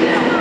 Yeah.